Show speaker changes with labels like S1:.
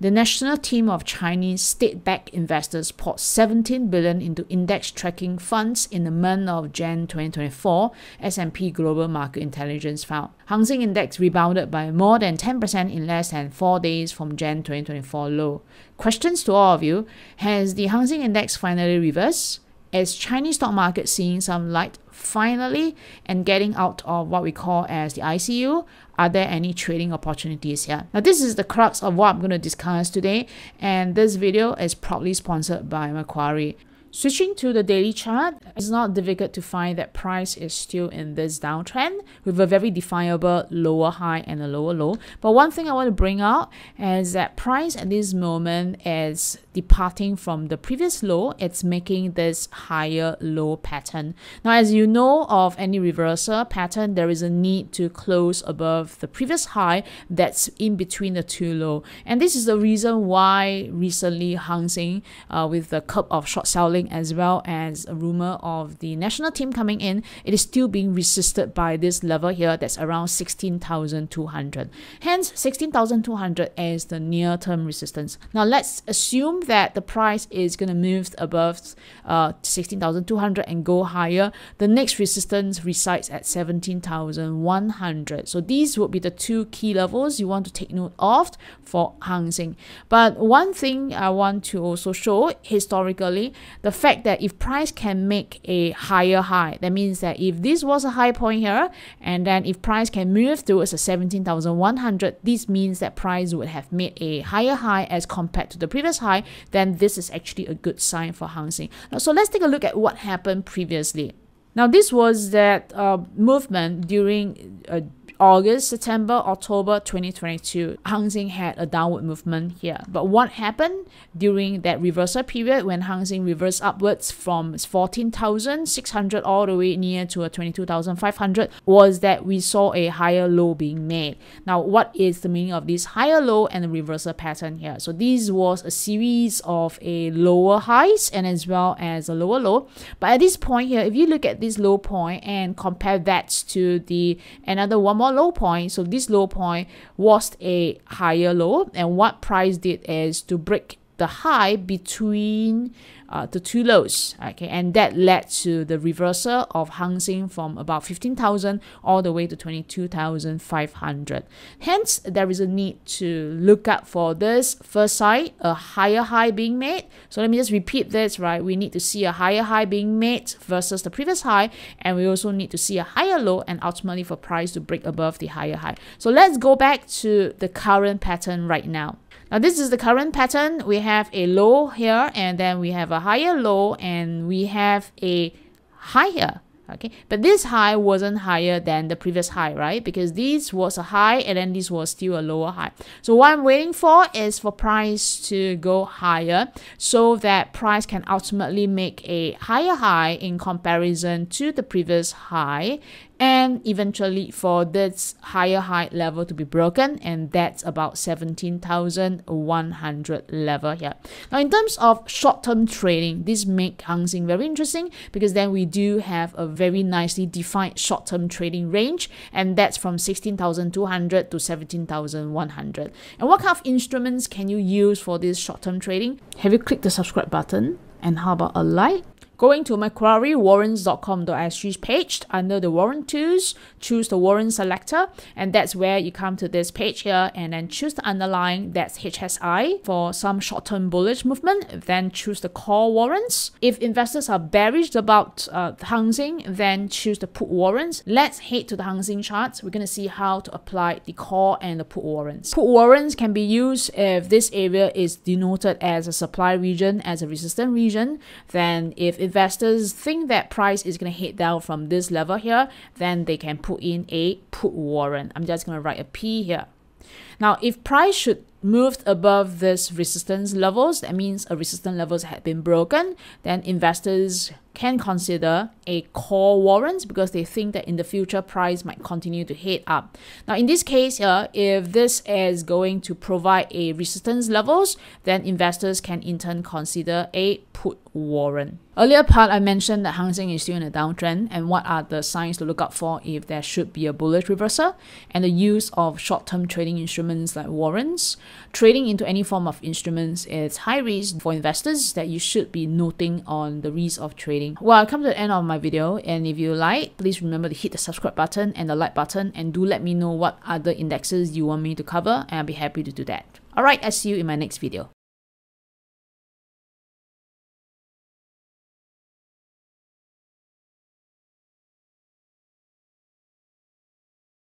S1: the national team of Chinese state-backed investors poured 17 billion into index tracking funds in the month of Jan 2024, S&P Global Market Intelligence found. Hang Seng Index rebounded by more than 10% in less than 4 days from Jan 2024 low. Questions to all of you, has the Hang Seng Index finally reversed? Is Chinese stock market seeing some light finally and getting out of what we call as the ICU? Are there any trading opportunities here? Now, this is the crux of what I'm going to discuss today, and this video is proudly sponsored by Macquarie. Switching to the daily chart, it's not difficult to find that price is still in this downtrend with a very definable lower high and a lower low. But one thing I want to bring out is that price at this moment is departing from the previous low, it's making this higher low pattern. Now, as you know of any reversal pattern, there is a need to close above the previous high that's in between the two low. And this is the reason why recently Hang Seng, uh, with the curve of short selling as well as a rumor of the national team coming in, it is still being resisted by this level here that's around 16,200. Hence, 16,200 is the near-term resistance. Now, let's assume that the price is going to move above uh, 16,200 and go higher, the next resistance resides at 17,100. So these would be the two key levels you want to take note of for Hang Seng. But one thing I want to also show historically, the fact that if price can make a higher high, that means that if this was a high point here, and then if price can move towards a 17,100, this means that price would have made a higher high as compared to the previous high, then this is actually a good sign for Hang Seng. So let's take a look at what happened previously. Now, this was that uh, movement during uh, August, September, October 2022, Hang Seng had a downward movement here. But what happened during that reversal period when Hang Seng reversed upwards from 14,600 all the way near to a 22,500 was that we saw a higher low being made. Now, what is the meaning of this higher low and the reversal pattern here? So this was a series of a lower highs and as well as a lower low. But at this point here, if you look at this low point and compare that to the another one more low point. So this low point was a higher low. And what price did is to break the high between uh, the two lows. Okay, and that led to the reversal of Hang Seng from about 15,000 all the way to 22,500. Hence, there is a need to look up for this first side, a higher high being made. So let me just repeat this, right? We need to see a higher high being made versus the previous high, and we also need to see a higher low and ultimately for price to break above the higher high. So let's go back to the current pattern right now. Now this is the current pattern. We have a low here and then we have a higher low and we have a higher okay? But this high wasn't higher than the previous high right? Because this was a high and then this was still a lower high. So what i'm waiting for is for price to go higher so that price can ultimately make a higher high in comparison to the previous high and eventually for this higher high level to be broken and that's about 17,100 level here. Now in terms of short-term trading, this make Hang Seng very interesting because then we do have a very nicely defined short-term trading range and that's from 16,200 to 17,100. And what kind of instruments can you use for this short-term trading? Have you clicked the subscribe button? And how about a like? Going to macquariewarrants.com.sg page under the warrant tools, choose the warrant selector, and that's where you come to this page here and then choose the underlying, that's HSI for some short-term bullish movement, then choose the call warrants. If investors are bearish about uh, Hang Seng, then choose the put warrants. Let's head to the Hang Seng charts. We're going to see how to apply the call and the put warrants. Put warrants can be used if this area is denoted as a supply region, as a resistant region, then if investors think that price is going to hit down from this level here, then they can put in a put warrant. I'm just going to write a P here. Now, if price should move above this resistance levels, that means a resistance levels had been broken, then investors can consider a call warrant because they think that in the future price might continue to head up. Now in this case here, if this is going to provide a resistance levels, then investors can in turn consider a put warrant. Earlier part, I mentioned that Hang Seng is still in a downtrend and what are the signs to look out for if there should be a bullish reversal and the use of short-term trading instruments like warrants. Trading into any form of instruments is high risk for investors that you should be noting on the risk of trading. Well, I've come to the end of my video and if you like, please remember to hit the subscribe button and the like button and do let me know what other indexes you want me to cover and I'll be happy to do that. Alright, I'll see you in my next video.